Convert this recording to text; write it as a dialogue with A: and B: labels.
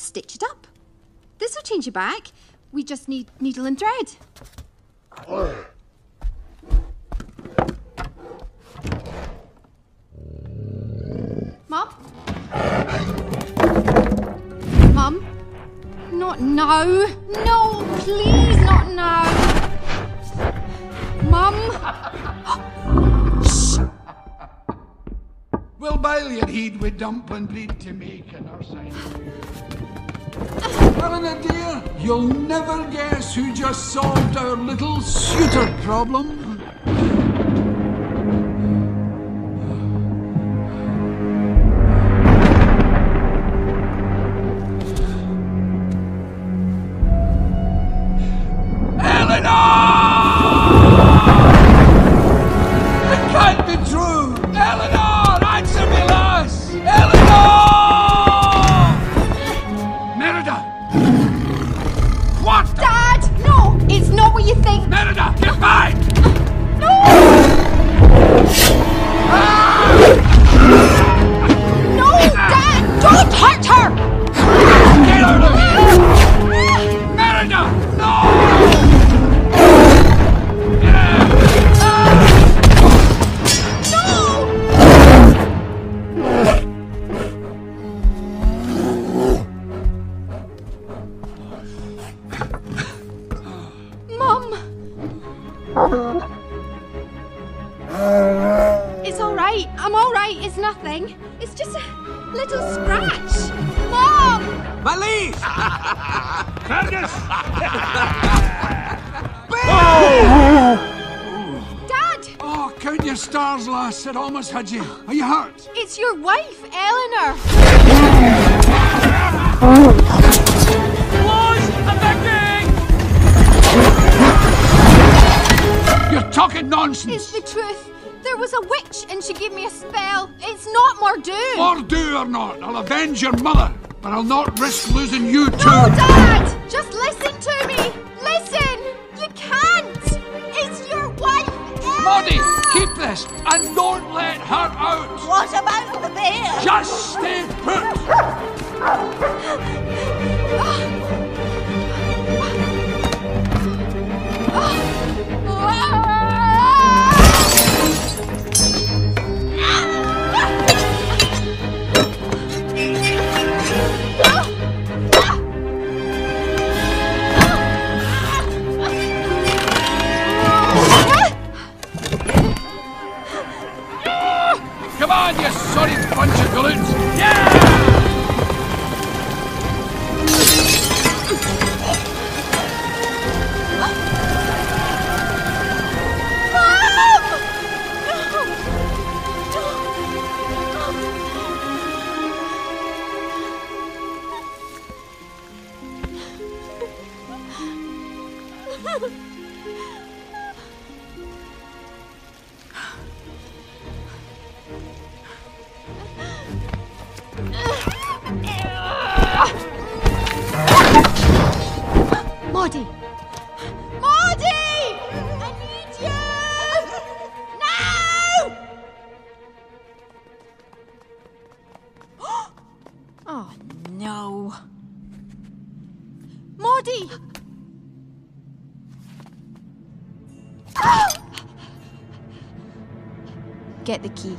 A: stitch it up. This will change your back. We just need needle and thread. Mum? Mum? Not now. No, please, not now. Mum?
B: We'll bile your heed with dumpling breed to make in our. Elinor dear, you'll never guess who just solved our little suitor problem.
A: Right. I'm all right. It's nothing. It's just a little scratch. Mom!
B: Valise! Fergus!
A: Dad!
B: Oh, count your stars, lass. It almost had you. Are you hurt?
A: It's your wife, Elinor.
B: You're talking nonsense.
A: It's the truth. There was a witch and she gave me a spell. It's not Mor'du.
B: Or do or not, I'll avenge your mother, but I'll not risk losing you too.
A: No, Dad! Just listen to me! Listen! You can't! It's your wife!
B: Maudie,
A: Elinor!
B: keep this and don't let her out.
C: What about the bear?
B: Just stay put. sorry bunch of galoons. Yeah!
A: Maudie! No. Maudie! Ah! Get the key.